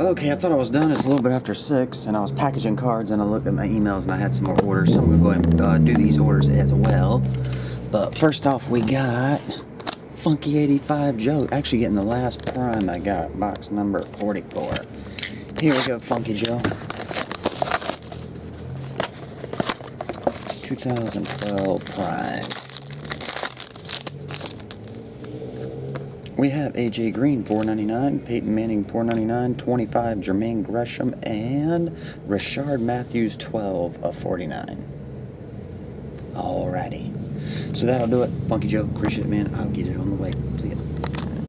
Okay, I thought I was done. It's a little bit after 6, and I was packaging cards, and I looked at my emails, and I had some more orders, so I'm going to go ahead and uh, do these orders as well. But first off, we got Funky 85 Joe. Actually, getting the last prime I got, box number 44. Here we go, Funky Joe. 2012 Prime. We have AJ Green 4.99, Peyton Manning 4.99, 25 Jermaine Gresham, and Rishard Matthews 12 of 49. Alrighty. So that'll do it. Funky Joe, appreciate it, man. I'll get it on the way. See ya.